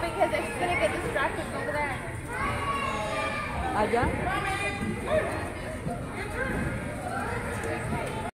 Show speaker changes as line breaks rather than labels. because they're just gonna
get distracted over there. Allá?